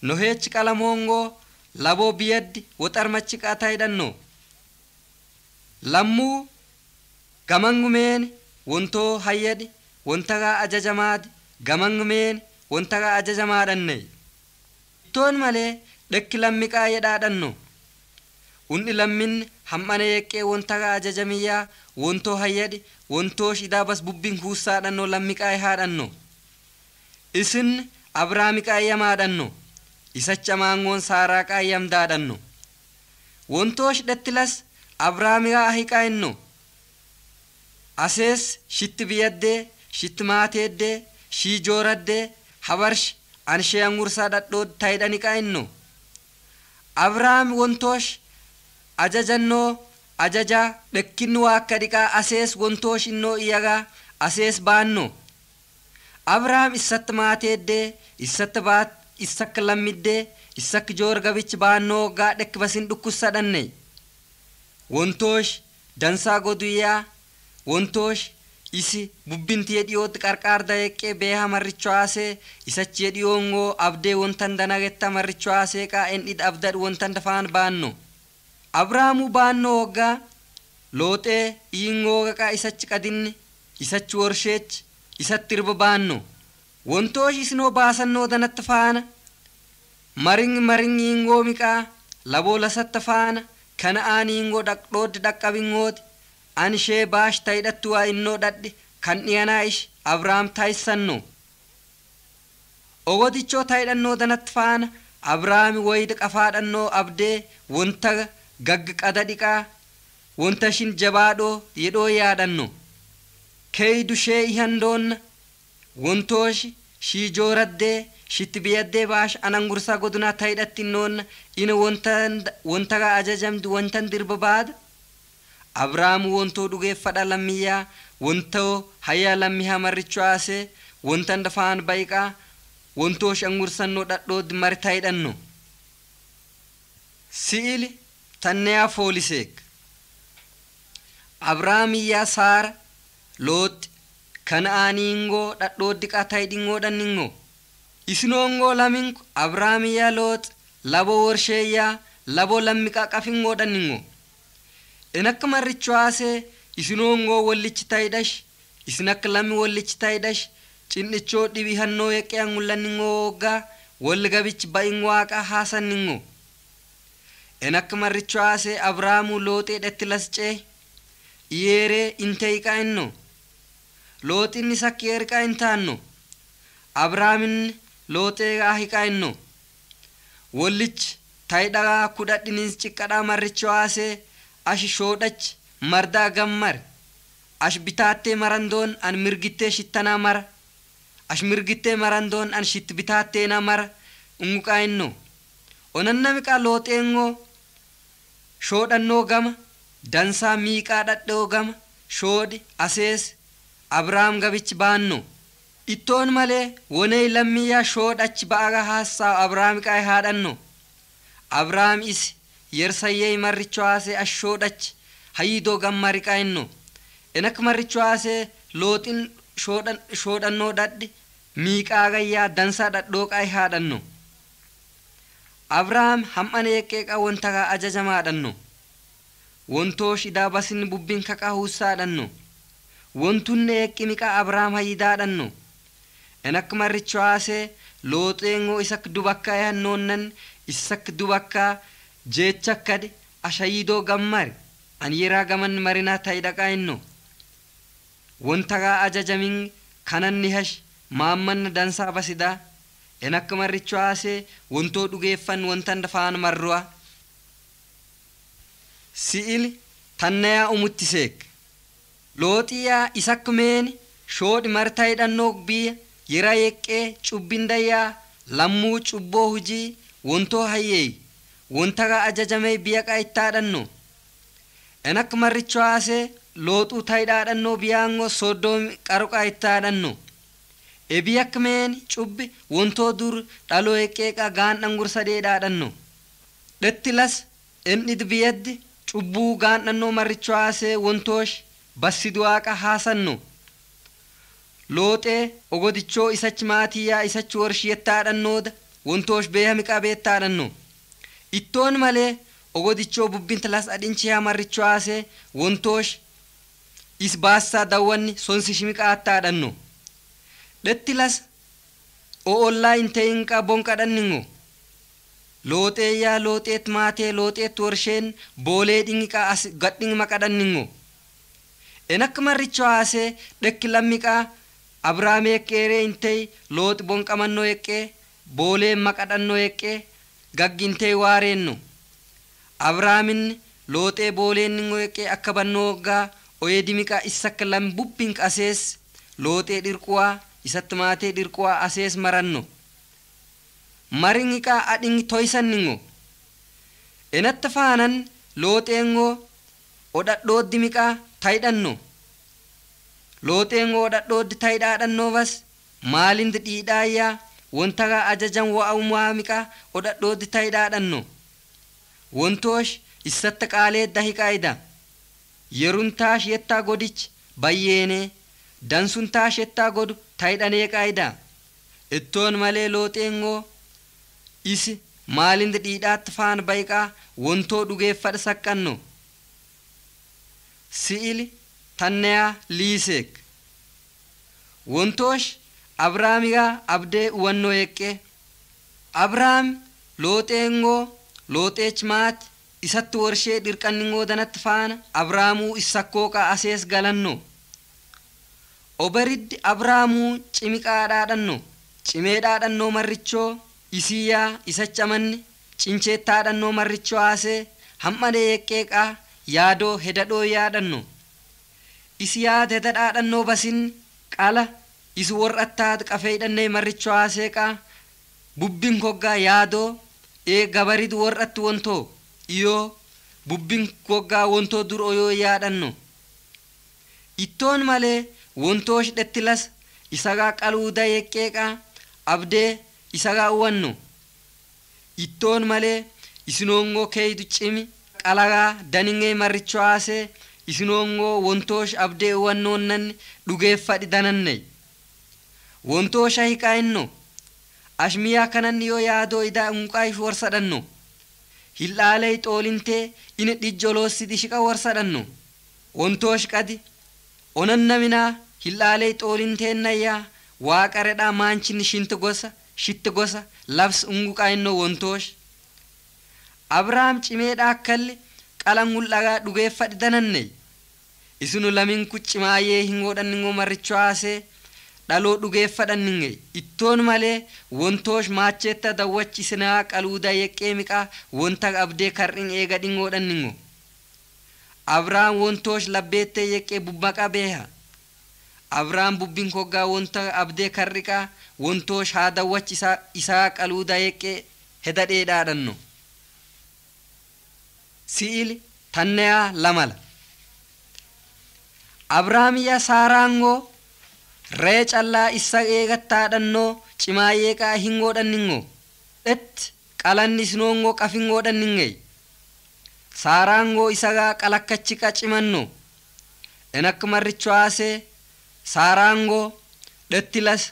noheechi qalamoongoo laboo biyaddi woxarmachi qaataydhanno lammuu gamangumeen wontoo hayyadi wontagaa ajajamaadi gamangumeen wontagaa ajajamaadhanne ittoon malee dhekki lammiqaa yedhaadhanno unni lammin ham'ana yeqqee wontagaa ajajamiyyaa wontoo hayyadi wontoosh idaabas bubbiin kuusaa dhanno lammiqaa haa dhanno isin abraa miqaayyamaa dhanno isacha maangoon saaraa qaayyamdaa dhanno wontoosh dhettilas abraa miqaa hiqaayinno asees shitti biyaddee shitti maateeddee shii jooraddee habarsh anshee angursaa dhadhood taayidhaniqaayinno abraam wontoosh ajajannoo ajajaa dhekkinni waa akka dhiqaa asees wontoosh innoo iyagaa asees baanno abrahaam issatti maateeddee issatti baat issakka lammiddee issakki joor gabichi baannoo gaa dhekki basin dhukkussadhanne wontoosh dansaa goduyyaa wontoosh isi bubbinti yedhiyootti qarqaarda yeqqee beeha marricho haasee isachi yedhiyoongoo abdee wontan danagetta marricho haasee qaa endhid abdadh wontan dafaan baanno abrahaamu baannoo woggaa looxee iingooga qaa isachi qadinne isachi worsheech isatti irba baanno wontoosh isinoo baasannoo danatti faana maring maring iingoo miqaa laboo lasatta faana kana aan iingoo dhaqdhooddi dhaqqabingooti an ishee baash taydhattu waa innoo dhadhe kan dhiyanaa ish abrahaam taayissanno ogodichoo taydhannoo danatti faana abrahaami wayida qafaadhannoo abdee wonta gaggaqata dhiqaa wanta ishiin jabaadhoo jedhoo yaadhanno keeydu shee ihandoonna wontoosh shii jooraddee shitti biyaddee baash anan gursaa godunaa ta'idhattinnoonna ina wontaga ajajamdu wantan dirba baada abraamu wontoo dhugeeffadha lammiyyaa wontoo hayyaa lammi hamarrichu aasee wontan dafaan bayiqaa wontoosh angursannoo dhadhood mari ta'idhanno si'ili tanneyaa fooliseek abrahaamiyyaa saara looxi kana'aaniingoo dhadhooddi qataydhingoodhanningo isinoongoo laminko abrahaamiyyaa looxi laboo worsheeyyaa laboo lammiqaa qafingoodhanningo in akka marricho haasee isinoongoo wollichi taydhash isin akka lammi wollichi taydhash cin'ichoo dhibi hannoo yeqqee angullanningo woggaa wolli gabichi ba'in waaqa haasanningo in akka marricho haasee abrahaamu looxee dhetti lascee iyeeree inteeyqaa inno? Looxinni sakkeerqaa intaanno abrahaaminni looxeegaa hiqaa inno? Wollich taydhagaa kudhadhiniis ciqqadhaa marricho haasee ashi shoodhach mardaa gammar ash bitaattee marandoon an mirgittee shittanaa mara? Ash mirgittee marandoon an shitti bitaatteena mara? Unguqaa inno? Onannamiqaa looxeengoo shoodhannoo gama dansaa miiqaa dhadhoo gama shoodhi asees abrahaam gabichi baanno ittoon malee woney lammiyyaa shoodhachi ba'aga haassaa abrahaam qaa haadhanno abrahaam isi yersayyey marricho haasee ash shoodhachi hayyidoo gammariqaa inno enak marricho haasee looxin shoodhannoo dhadhi miiqaa gayyaa dansaa dhadhoo qaa haadhanno abrahaam ham'an eeqqeeqa wontagaa ajajamaadhanno wontoosh idaa basin bubbin kaqaa huussaadhanno wontunne eeqqimiqa abrahaam hayyidaadhanno enak marricho haasee looxeengoo isak dubakkaa yahannoonnan isak dubakkaa jeechakkade ashayidoo gammari an yeraa gaman marinaa ta'idhaqaa inno wontagaa ajajamin kananni hash maammanna dansaa basidaa en akka marricho haasee wontoo dhugeeffan wontan dafaan marru'a. Si'il tannayaa umuttiseek looxiyaa isak meeni shoodhi martaa hidhannoo biyya yera yeqqee cubbindayyaa lammuu cubboo hujii wontoo hayyeey wontagaa ajajamee biyya qaa ittaadhanno en akka marricho haasee looxuu tayidhaadhannoo biyaangoo soddoomi qaruqaa ittaadhanno ebi akka cubbi wontoo dur dhaloo eqqeeqa gaan dhangursadeedhaadhanno dhettilas endhid biyaddi cubbuu gaan dhannoo marricho haasee wontoosh bassidu waaqa haasanno looxee ogodichoo isach maatiyyaa isach worshiyettaadhannooda wontoosh beehami qabeettaadhanno ittoon malee ogodichoo bubbintalas adhinchiyaa marricho haasee wontoosh is baassaa dawwanni sonsishimiqaattaadhanno dhettilas o'ollaa inteyinqa bonqadhanningo looxeeyyaa looxeet maatee looxeet worsheen boolee dhingiqa as gadhingi maqadhanningo enak marricho haasee dhekki lammiqaa abrahaam eqqeeree intey looxi bonqamannoo eqqee boolee maqadhannoo eqqee gaggintey waareenno abrahaaminni looxee booleenningo eqqee akka bannoo woggaa oyedimiqa issakka lam bubbin asees looxee dhirquwaa isatti maatee dhirquwaa asees maranno maringiqa adhingi toysanningo. Enatta faanan looxeengoo odhadhooddimiqa taydhanno looxeengoo odhadhooddi taydhaadhannoo bas maalindi dhiidhaayyaa wontagaa ajajan wa'aumaamiqa odhadhooddi taydhaadhanno wontoosh issatta qaalee dahiqaayida. Yeruntaash yettaa godich bayyeenee dansuntaash yettaa godu taydhanee qaayida ittoon malee looxeengoo isi maalindi dhiidhaatti faan bayiqaa wontoo dhugeeffadha saqqanno si'ili tanneyaa liiseek wontoosh abrahaamigaa abdee uwannoo eqqee abrahaam looxeengoo looxeech maati isatti worshee dhirqanningoo danatti faana abrahaamuu issakkooqa asees galanno obariddi abrahaamuu cimiqaadhaadhanno cimeedhaadhannoo marrichoo isiyyaa isachamanni cincheettaadhannoo marrichoo haasee ham'adhee eqqeeqaa yaadoo hedadhoo yaadhanno isi yaada hedadhaadhannoo basin qala isi wor'attaat qafeedhannee marrichoo haaseeqaa bubbin koggaa yaadoo ee gabaridu wor'atti wontoo iyoo bubbin koggaa wontoo dur oyoo yaadhanno ittoon malee wontoosh dhettilas isagaa qaluuda yeqqeeqaa abdee isagaa uwanno ittoon malee isinoongoo keeydu cimi qalagaa daningee marricho haasee isinoongoo wontoosh abdee uwannoonnanni dhugeeffadhi dananney wontoosha hiqaayinno ashmiyaa kananni yoo yaadoo idaa unqaayish warsadhanno hil'aaley xoolintee ine dhijjoloossidi shiqa warsadhanno wontoosh qadi onannaminaa hil'aaley xoolinteenayyaa waaqaredhaa maanchinni shinti gosa shitti gosa labs unguqaayinno wontoosh. Abrahaam cimeedha akkalli qalan mul'agaa dhugeeffadhi dananney isinu laminku cimaayee hin godhanningo marricho haasee dhaloo dhugeeffadhanninge ittoon malee wontoosh maacheetta dawwachi isinaa qaluuda yeqqee miqaa wonta abdee kar'in eega abrahaam wontoosh labbeettee yeqqee bubbaqa beeha abrahaam bubbiin koggaa wonta abdee karriqaa wontoo shaadawwach isaa isaa qaluu dayeqqee heda dheedhaadhanno. Si'ili tanneyaa lamala. Abrahaamiyya saaraangoo ree callaa isa eegattaadhannoo cimaa yeeqaa hingoodhanningo dhetti qalanni isinoongoo qafingoodhanningey saaraangoo isagaa qalakkachi qacimanno enak marricho haasee saaraangoo dhettilas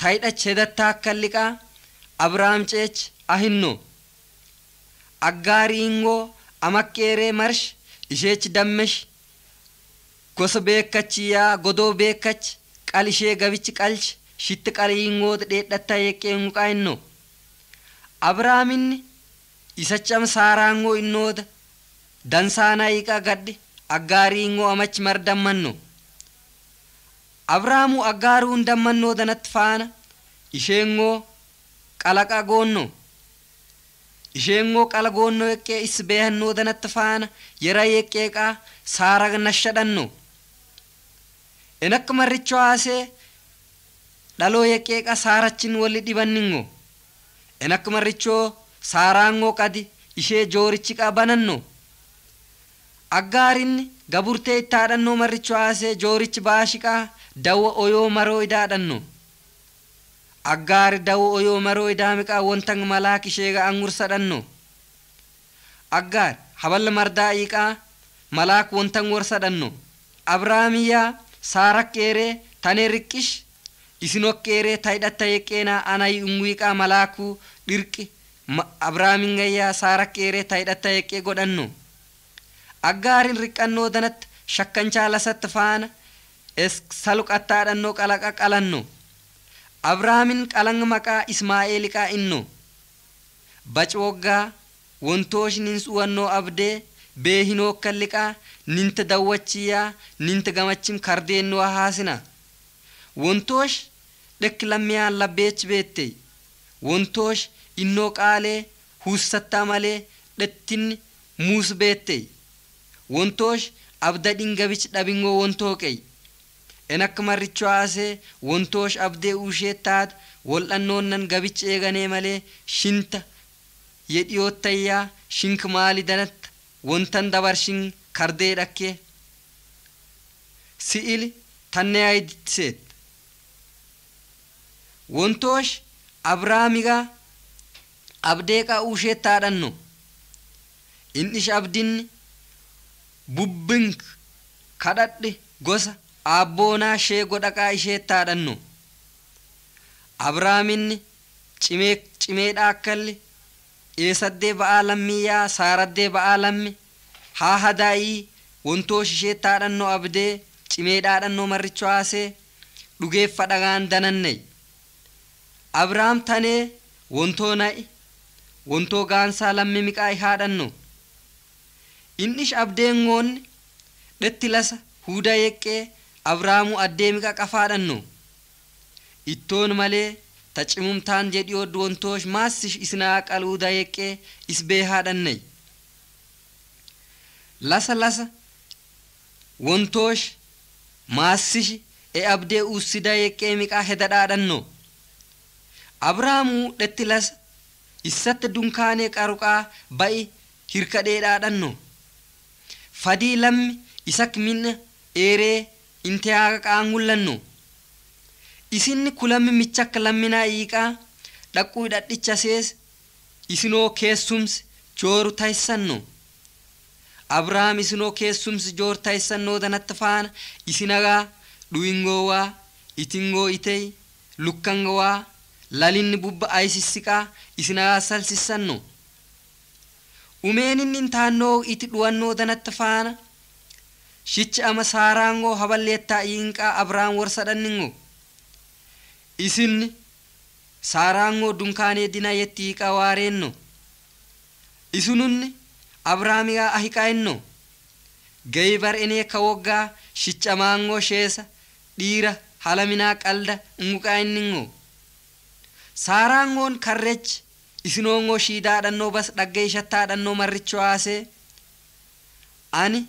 taydhach hedattaa akkalliqaa abrahaam ceech ahinno aggaariingoo amaqqeeree marsh isheech dammesh gosa beekkachiyaa godoo beekkach qal ishee gabichi qalch shitti qaliingoota dheedhatta yeqqee muqaa inno abrahaaminni isacham saaraangoo innoota dansaanaa hiiqaa gadhe aggaariingoo amach mardammanno abrahaamu aggaaruu dammannoo danatti faana isheengoo qalaqa goonno isheengoo qala goonno yeqqee is beehannoo danatti faana yera yeqqeeqaa saara nashadhanno enakka marricho haasee dhaloo yeqqeeqa saarachin walli dhibanningo enakka marrichoo saaraangoo qadi ishee joorichi qabananno aggaarinni gaburtee ittaadhannoo marricho haasee joorichi baashiqaa dawa oyoo maroo idaadhanno aggaari dawa oyoo maroo idaamiqaa wontang malaak isheega angursadhanno aggaar haballa mardaa iiqaa malaak wontang worsadhanno abrahaamiyyaa saarakkeeree tanee riqqish isinokkeeree taydhatta yeqqeenaa anay unguiqaa malaakuu dhirqi abrahaamingayyaa saarakkeeree taydhatta yeqqee godhanno aggaarin riqqannoo danatti shakkanchaa lasatti faana es saluqattaadhannoo qalaqa qalanno abrahaamin qalang maqaa ismaa'eeliqaa inno bac woggaa wontoosh nin suwannoo abdee beehinoo kalliqaa ninta dawwachiyaa ninta gamachim kardeennoo haasina wontoosh dhekki lammiyaan labbeech beettey. Wontoosh innoo qaalee huussattaa malee dhettinni muus beettee wantoosh abda dhingabichi dhabingoo wantoo qeey en akka marricho haasee wantoosh abdee ushee taata wal'annoon nan gabichi eeganee malee shinta yedhiyootayyaa shink maali danatta wantan dabarshin kardee dhakkee si'ili tannee aydiseet wantoosh abraamigaa abdee qaa'uusheetti haadhannu inni abdinni bubbink kadhadhe gosa abboonaa shee godhaqaa isheetti haadhannu abraaminni cimeedha akkalli eesaddee ba'aa lammiyyaa saaraddee ba'aa lamme haa hadaayii wantoosh isheetti haadhannoo abdee cimeedha haadhannoo marricho haasee dhugeeffa dhagaan danannayi abrahaam tanee wantoo na'i wontoo gaansaa lammi miqaa ihaadhanno innish abdeengoonni dhetti lasa huuda yeqqee abrahaamu addee miqa qafaadhanno ittoon malee ta cimumtaan jedhiyood wontoosh maassish isinaa qaluuda yeqqee is beehaadhanney lasa lasa wontoosh maassish e abdee ussida yeqqee miqaa hedadhaadhanno abrahaamuu dhetti lasa issatte dunkaanee qaruqaa ba'i hirkadheedhaadhanno fadii lammi isak minna eeree inte haaqa qaangullanno isinni kulammi michakka lamminaa iiqaa dhaqquu hidhadhicha sees isinoo keessumsi jooru tayssanno abrahaam isinoo keessumsi jooru tayssannoo danatti faana isinagaa dhuyingoowaa itingoo itey lukkangowaa lalinni bubba aysissiqaa isinagaa salsissanno umeeninni intaannoo iti dhuwannoo danatti faana. Shichi ama saaraangoo haballeettaa iinqaa abrahaam worsadhanningo isinni saaraangoo dunkaanee dina yetti hiiqa waareenno. Isununni abrahaamigaa ahiqaa'inno gayi bar enee ka woggaa shicha maangoo sheesa dhiira halaminaa qalda unguqaa'inningo saaraangoon karrech isinoongoo shiidaadhannoo bas dhaggeeyshattaadhannoo marricho haasee ani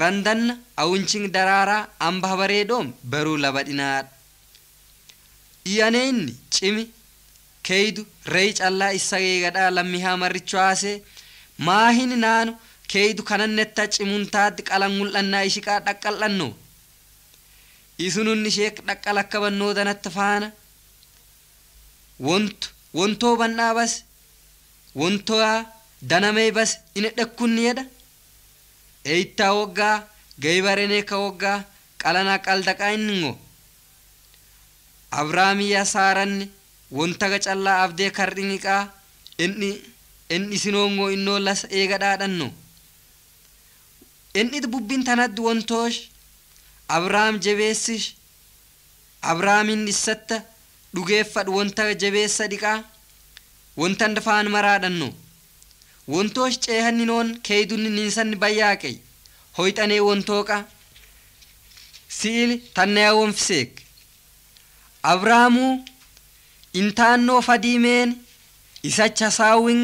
randanna awuncin daraaraa amba bareedoom baruu labadhinaadha iyaneenni cimi keeydu rey callaa isa geegadhaa lammihaa marricho haasee maahin naanu keeydu kanannetta cimuntaaddi qalan mul'annaa ishiqaa dhaqqal'anno isununni isheek dhaqqalakkabannoo danatti faana. wontu wontoo bannaa bas wontoo danamee bas ine dhekkunni yedha eeyittaa woggaa gaybarenee ka woggaa qalanaa qaldaqaa inningo abrahaamiyya saaranni wontaga callaa abdee kardhingiqaa enni en'isinongo innoo las eegadhaadhanno en'it bubbin tanaddi wontoosh abrahaam jabeessish abrahaamin issatta dhugeeffadhu wontaga jabeessa dhiqaa? Wontan dafaan maraadhanno wontoosh ceehanninoon keeydunni ninsanni bayyaaqey hoyxanee wontooqa si'il tannaya wonfiseek. Abrahaamuu intaannoo fadiimeen isacha saawin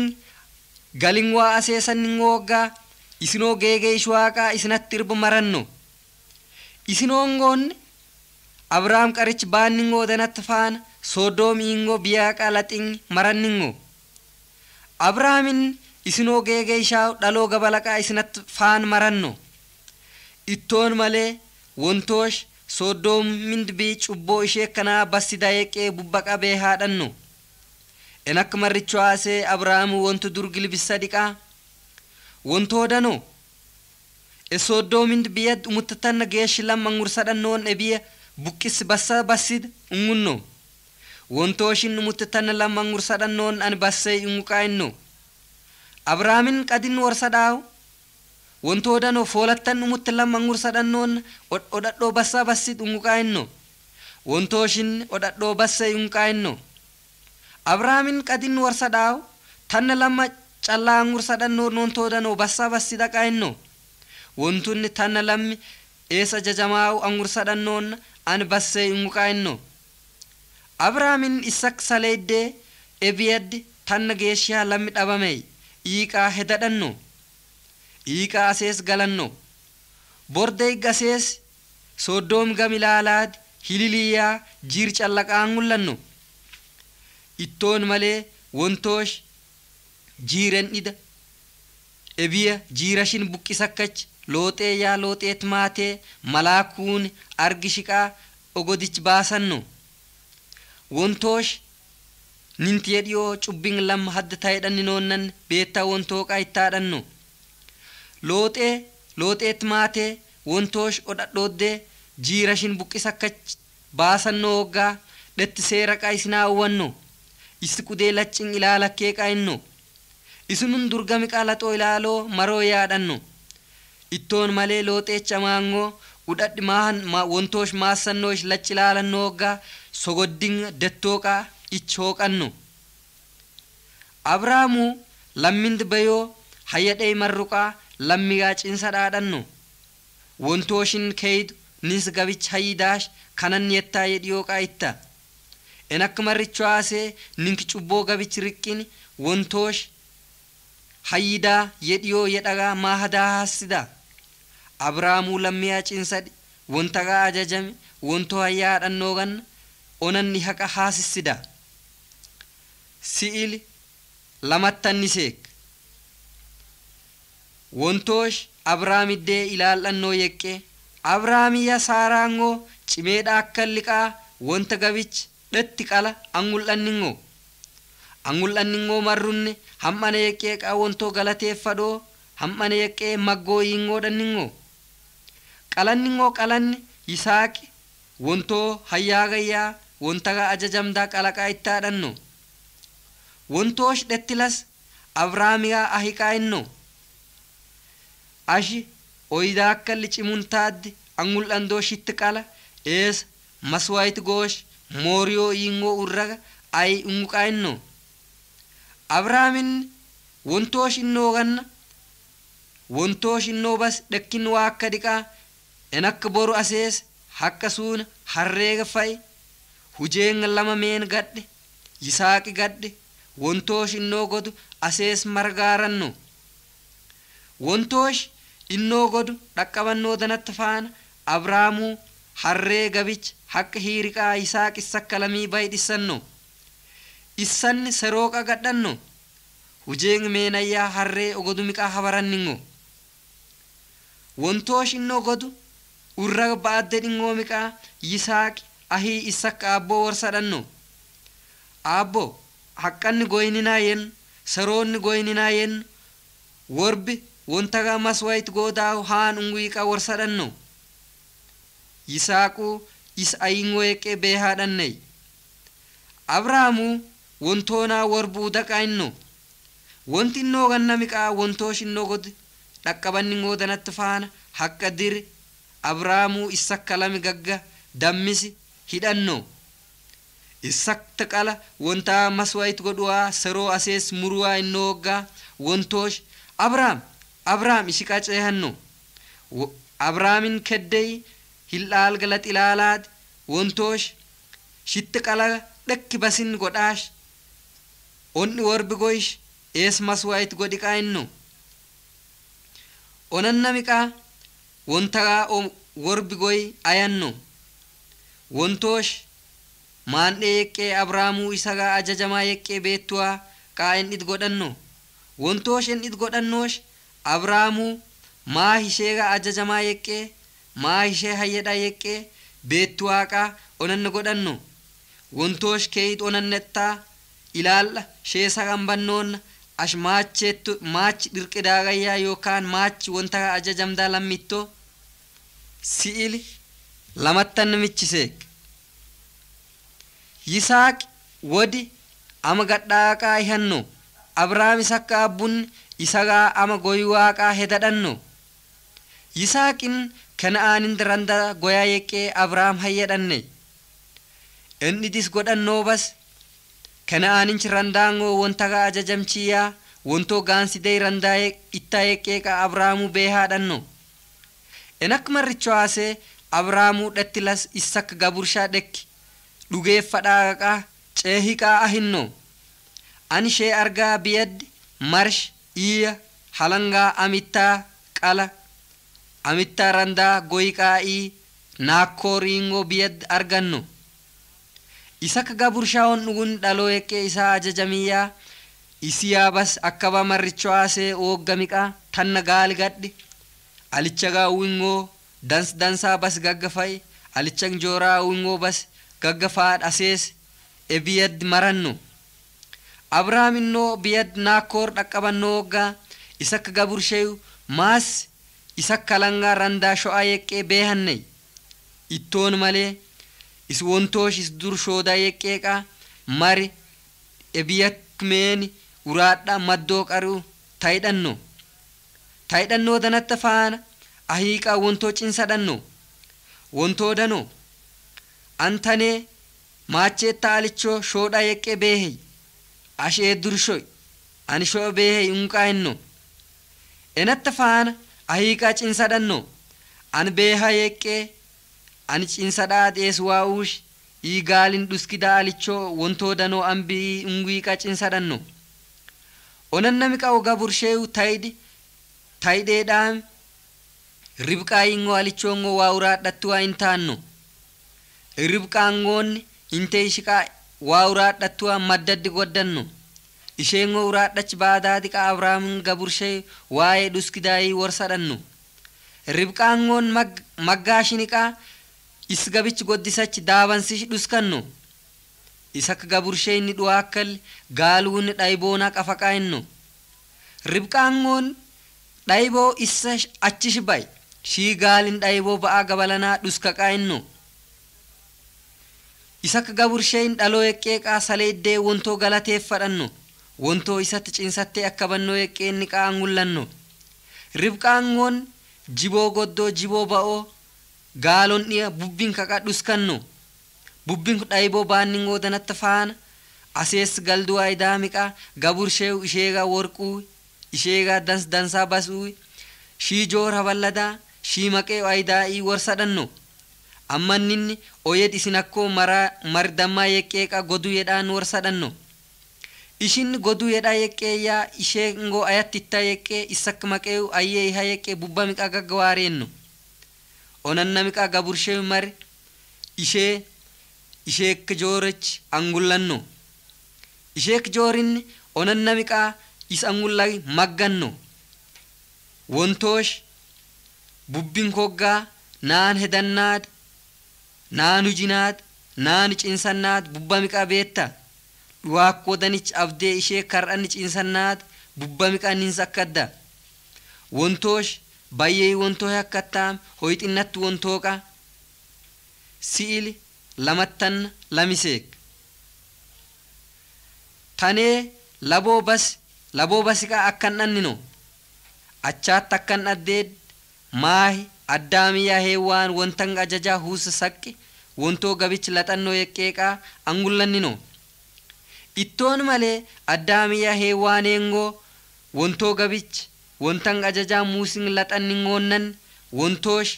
galin waa aseesannin woggaa isinoo geegee ishwaaqaa isinatti irba maranno isinoongoonne abrahaam qarich baanningoo danatti faana soodoomiingoo biyaaqa laxin maranningo abrahaamin isinoo geegee ishaa dhaloo gabalaqaa isinatti faan maranno ittoon malee wontoosh soodoomind bii cubboo ishee kanaa bassi dayeqee bubbaqa bee haadhanno en akka marricho haasee abrahaamu wonto dur gilbissa dhiqaa wontoo danoo e soodoomind biyad umuttatanna geeshi lamma ngursadhannoon e biya buqqis bassa bassid ungunno Wantooshin murteettan lamaan gursadhan noon an bassee hin qaayinno. Abrahaamin qadin warsadhaa wantoota noo foolattan dhumutti lamaan gursadhan noon odhadhoo bassaa bassi hin qaayinno. Wantooshin odhadhoo bassee hin qaayinno. Abrahaamin qadin warsadhaa tanna lama callaa gursadhan noon wantoota noo bassaa bassi dhaqaayinno. Wantoonni tanna lammi eessa jajamaa'u angursadhan noon an bassee hin qaayinno. Abrahaamin issak saleeddee ebiyaddi tanna geeshiyaa lammi dhabamey iiqaa hedadhanno iiqaa asees galanno bordey gasees sooddoom gam ilaalaad hililiyaa jiir callaqaa ngullanno ittoon malee wontoosh jiiren dhida ebiya jiirashin buqqisakkach looxee yaa looxeet maatee malaakuun argi shiqaa ogodich baasanno wontoosh nintiye dhiyoo cubbin lam hadda ta'edhanninoonnan beettaa wontooqaa ittaadhanno looxee looxeet maatee wontoosh odhadhooddee jiirashin buqqisakkach baasanno woggaa dhetti seeraqaa isinaa uwanno isi qudee ilaalakkee qaayinno isinun durgami qalaxoo ilaaloo maroo yaadhanno ittoon malee looxeecha maangoo udhadhi maahan wontoosh maassannoosh lachi ilaalanno woggaa sogoddin dettooqaa ich hooqanno abrahaamuu lammind bayoo hayyadhey marruqaa lammigaa cinsa dhaadhanno wontooshin keeydu nis gabich hayyidaash kanan yettaa yedhiyooqaa itta. En akka marricho haasee ninki cubboo gabich riqqin wontoosh hayyidaa yedhiyoo yedhagaa maahadaa haassida. Abrahaamuu lammiyaa cinsadhi wontagaa ajajame wontoo hayyaa dhannoo ganna onanni haqa haasissida. Si'il lamattanniseek wontoosh abrahaamiddee ilaal'annoo yeqqee abrahaamiyya saaraangoo cimeedha akka liqaa wonta gabich dhetti qala angul'anningoo angul'anningoo marrunne ham'ana yeqqee qaa wontoo galateeffadhoo ham'ana yeqqee maggoo yingoodhanningoo qalanningoo qalanne yisaaqi wontoo hayyaagayyaa wontaga ajajamdaa qalaqaa ittaadhanno wontoosh dhettilas abrahaamiyaa ahiqaayinno ashi oydaakkalli cimuntaaddi angul'andoo shitti qala eesa maswaayit goosh mooriyoo yingoo urraga ay unguqaayinno abrahaamin wontoosh innoo ganna wontoosh innoo bas dhekkin waa akka dhiqaa en akka boru asees hakka suuna harreega fa'i hujeenga lama meen gadhe yisaaqi gadhe wontoosh innoo godu asees margaaranno wontoosh innoo godu dhaqqabannoo danatti faana abrahaamuu harree gabicha haqqa hiiriqaa isaaq issakka lamii bayi dhissanno issanni serooqa gadhanno hujeen meenayyaa harree ogodu miqaa habaranningo wontoosh innoo godu urra ba'adde dhingoo miqaa yisaaqi ahii issakka aabboo warsadhanno aabbo haqqanni goyninaa yen seroonni goyninaa yen worbi wontaga maswayit goodaa haan unguiqa warsadhanno yisaaqu is ayingo yeqqe beehaadhanney abrahaamu wontoonaa worbuu daqainno wonti innoo ganna miqaa wontoosh innoo god dhaqqabanningoo danatti faana haqqa diri. Abrahaamuu issakka lami gagga dammisi hidhanno issakta qala wontaa maswayit godhuwaa seroo asees muruwaa innoo woggaa wontoosh abrahaam abrahaam ishi qaceehanno abrahaamin keddey hil'aal galat ilaalaad wontoosh shitti qala dhekki basin godhaash onni worbi goyish ees maswayit godhiqaa inno onanna miqaa wontagaa worbi goy ayanno wontoosh maandhee yeqqee abrahaamuu isagaa ajajamaa yeqqee beettuwaa qaa en'it godhanno. Wontoosh en'it godhannoosh abrahaamuu maa hisheega ajajamaa yeqqee maa ishee hayyedha yeqqee beettuwaa qaa onanne godhanno. Wontoosh keeyit onannettaa ilaalla sheesa qambannoonna ash maacheettu maachi dhirqidaagayyaa yookaan maachi wonta ajajamdaa lammitto si'ili lamattan michiseek yisaaq wodi ama gadhaaqaa ihanno abrahaam isakka abbun isagaa ama goywaaqaa hedadhanno yisaaqin kana'aanin randa goyaa yeqqee abrahaam hayyadhanne innidis godhannoo bas kana'aaninchi randaangoo wontaga ajajamchiyaa wontoo gaansidey randaa ittaa yeqqeeqa abrahaamuu beehaadhanno enak marricho haasee abrahaamuu dhattilas issakka gaburshaa dhekki. Dhugeeffadhaaqaa ceehiqaa ahinno an ishee argaa biyaddi marsh iyya halangaa amittaa qala. Amittaa randaa goyiqaa'ii naakkooriingoo biyaddi arganno. Isakka gaburshaa on dhugun dhaloo yeqqee isaa ajajamiyyaa isiyaa bas akkaba marricho haasee ooggamiqaa tanna gaali gadhi alichagaa uwingoo dans dansaa bas gaggafai alichan jooraa uwingoo bas gaggafaadh asees e biyad maranno abrahaam innoo biyad naakkoor dhaqqabannoo woggaa isakka gabursheyu maas isakka langaa randaa sho'a yeqqee beehanney ittoon malee is wontoosh is dur shoodaa yeqqeeqa mari e biyat meeni uraadha maddoo qaru tayidhanno tayidhannoo danatta faana ahiiqaa wontoo cinsadhanno wontoo dano antanee maacheetta alichoo shoodha yeqqe beehey? Ashee durshoy ani sho'o beehey unqaa henno enatta faana ahiiqaa cinsadhanno an beeha yeqqee ani cinsadhaa dees waa'uush ii gaalin dhuskida alichoo wontoo danoo an bii unguiqa cinsadhanno onannami qawo gabursheeyu taydi taydheedhaami ribqaayingo alichoongo waawuraadhattuwa intaanno ribqaangoonni inte ishiqa waawuraadhattuwa maddaddi goddanno isheengo uraadhach baadaadiqa abrahaamin gaburshee waa'ee dhuskidaayii worsadhanno ribqaangoon maggaashiniqaa is gabich goddisach daabansish dhuskanno isakka gaburshee inni dhuwaakkal gaaluun dhayboona qafaqaa inno ribqaangoon dhayboo isa achish bay shii gaalin dhayboo ba'aa gabalanaa dhuskaqaa inno isakka gabursheeyin dhaloo yeqqeeqaa saleeddee wontoo galateeffadhanno wontoo isatti cinsattee akka bannoo yeqqeenni qa'an mul'anno ribqaangoon jiboo goddoo jiboo ba'oo gaalon dhiya bubbin kaqa dhuskanno bubbin dhayboo baanningoo danatta faana asees galduu aydaamiqa gabursheewu isheegaa worquu isheegaa dans dansaa basuu shii joora balladaa shii maqee aydaa'ii worsadhanno ammanninni oyed isin akkoo maraa mardammaa yeqqeeqa goduu yedhaan worsadhanno ishin goduu yedhaa yeqqeeyyaa ishee ngoo ayatti itta yeqqee isakk maqeeyu ayyee iha yeqqee bubba miqaa gaggawaarenno onanna miqaa gaburshee mari ishee isheek joorech angullanno isheek joorinni onanna miqaa is angullagi magganno wontoosh bubbin koggaa naan hedannaad naan hujinaad naan cinsannaad bubba miqaa beetta. Dhuwaakko danich abdee ishee kar'anni cinsannaad bubba miqaa nin sakkadda wontoosh bayyee wontoo hakkattaam hoyxinnatti wontooqa si'ili lamattanna lamiseek. Tanee laboo bas laboo basiqaa akkan dhannino achaatti akkan dhaddeed maahi addaamiyyaa heewwaan wontan ajajaa huusa saqqi wontoo gabichi laxannoo yeqqeeqaa angullannino. Ittoon malee addaamiyyaa heewwaaneengoo wontoo gabichi wontan ajajaa muusin laxanningoonnan wontoosh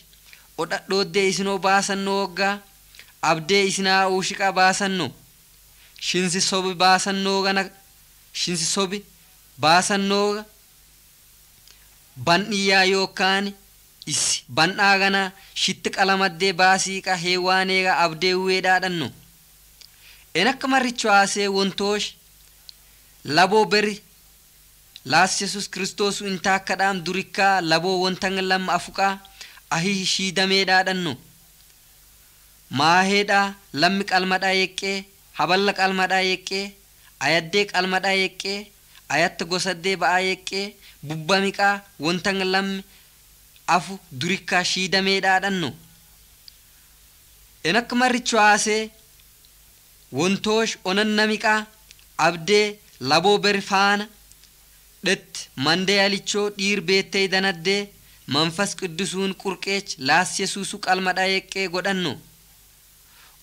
odhadhooddee isinoo baasannoo woggaa abdee isinaa uushiqa baasanno shinsi sobi baasannoo gana shinsi sobi baasannoo ban'iyyaa yookaan isi ban'aa gana shitti qalamaddee baasiiqa heewwaaneega abdee uweedhaadhanno en akka marricho haasee wontoosh laboo beri laas yesus kiristoosu intaakkadhaam durikkaa laboo wontan lamma afuqaa ahi shiidameedhaadhanno maaheedhaa lammi qalmadhaa yeqqee haballa qalmadhaa yeqqee ayaddee qalmadhaa yeqqee ayatta gosaddee ba'aa yeqqee bubba miqaa wontan lammi afu durikkaa shiidameedhaadhanno en akka marricho haasee wontoosh onanna miqaa abdee laboo beri faana dhetti mandee alichoo dhiir beettee danaddee manfas qiddisuun qurqeech laas yesuusu qalmadhaa yeqqee godhanno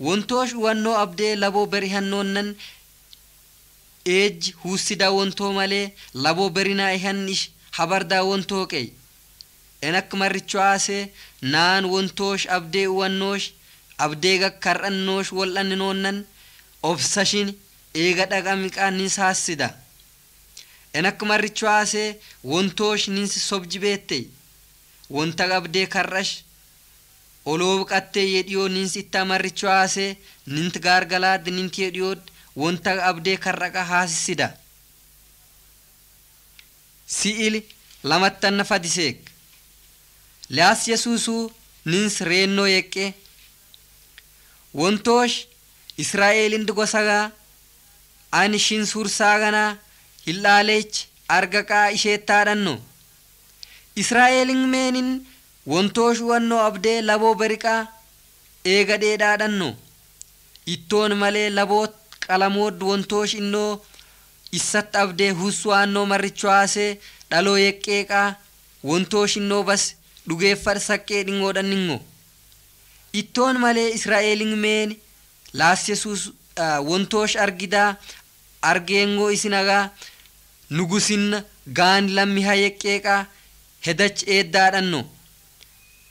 wontoosh uwannoo abdee laboo beri hannoonnan eejji huussidaa wontoo malee laboo berinaa ihan ish habardaa wontoo qeey en akka marricho haasee naan wontoosh abdee uwannoosh abdee gakkar'annoosh wol'anninoonnan obsashin eega dhaqa miqaa nin saassida. Akka marricho haasee wontoosh ninsi sobji beettey wonta abdee kar'ash oloob qattee yedhiyoo ninsi itta marricho haasee ninti gaargalaad ninti yedhiyood wonta abdee karraqa haasisida si'ili lamattanna fadiseek liyaas yesuusuu nins reennoo yeqqe wontoosh israa'eelindi gosagaa ani shin sursaaganaa hil'aaleech argaqaa isheettaadhanno israa'eelin meenin wontoosh uwannoo abdee laboo beriqaa eega dheedhaadhanno ittoon malee laboot qalamood wontoosh innoo issatti abdee huswaannoo marricho haasee dhaloo yeqqeeqaa wontoosh innoo bas dhugeeffadha saqqee dhingoodhanningo ittoon malee israa'eelin meeni laas yesuus wontoosh argidaa argeengoo isinagaa nugusinna gaani lammi ha yeqqeeqaa hedach eeddaadhanno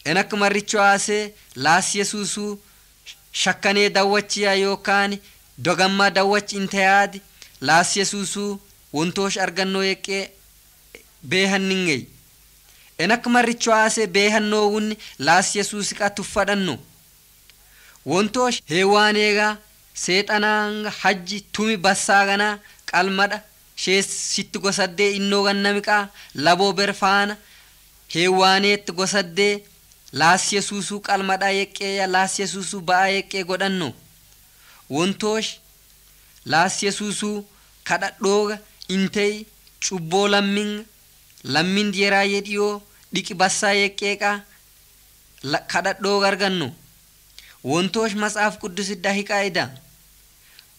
en akka marricho haasee laas yesuusuu shakkanee dawwachiyaa yookaan dogammaa dawwachi intayaadi laas yesuusuu wontoosh argannoo yeqqee beehanningey en Inni akkuma riichaase beekannoowwan laas yesuus qaatti uffadhannu. Wantoosh heewwaan eegaa seexanaa hajji tumi bassaa ganaa qalmadha sheessitti gosaddee innoo gannamiqaa laboo berfaana heewwaaneetti gosaddee laas yesuusuu qalmadhaa yeqqee laas yesuusuu ba'aa yeqqee godhannu. Wantoosh laas yesuusuu kadhadhooga intee cubboo lammiin lammiin dheeraa dhiyoo dhiqi bassaa yeqqeeqa kadhadhooga arganno wontoosh matsaaf quddusidda hiqaayida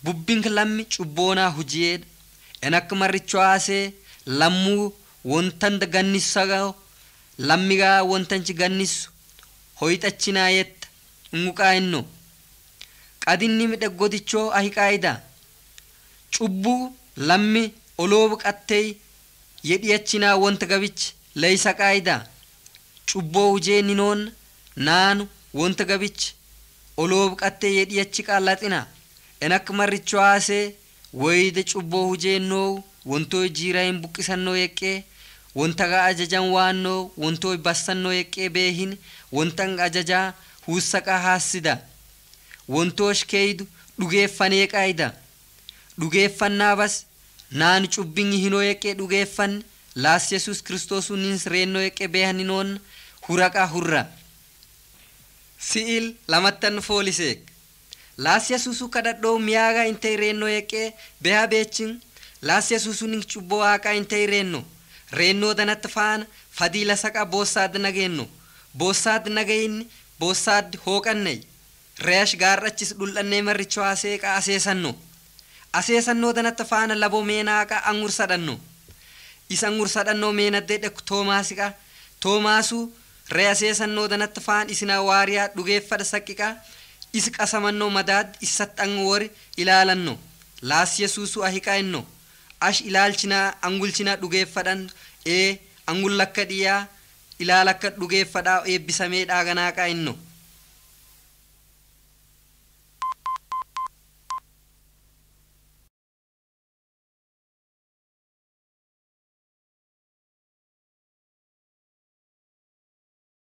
bubbink lammi cubboonaa hujiyeedha en akka marricho haasee lammuu wontanda gannissaga lammigaa wontanchi gannissu hoyxachinaa yetta unguqaa inno qadinni midhe godichoo ahiqaayida cubbuu lammi oloobu qattey yedhiyachinaa wonta gabich leysa qaayida? Cubboo hujee ninoon naanu wonta gabich oloobu qattee yedhiyachi qaallaxina en akka marricho haasee wayida cubboo hujeennoo wontoo jiiraa hin buqqisannoo yeqqee? Wontaga ajajan waannoo wontoo bassannoo yeqqee beehin? Wontan ajajaa huussaqa haassida wontoosh keeydu dhugeeffanee qaayida? Dhugeeffannaa bas naan cubbinyi hinoo yeqqee dhugeeffanne laas yesus kiristoosuunis reennoo yeqqee beehaninoon huraqa hurra si'il lamattan fooliseek laas yesuusu kadhadhoo miyaaga intay reennoo yeqqee beha beechin laas yesuusunin cubboo waaqaa intay reenno reennoo danatti faana fadiila saqa boossaad nageenno boossaad nagayinni boossaad hooqanney reesh gaarrachis dhul'annee marrichoo aseeqa aseesanno aseesannoo danatti faana labo meenaaqa angursadhanno isan gursadhannoo meenaddee toomaasiqa toomaasuu re'asee sannoo danatti faan isinaa waariyaa dhugeeffadha saqqiqaa isi qasamannoo madaad isaxxangoo wari ilaalannoo laas yesuusuu ahiqaa innoo ash ilaalchinaa angulchinaa dhugeeffadhan ee angullakka dhiyaa ilaalakka dhugeeffadhaa eebbisamee dhaaganaaqaa innoo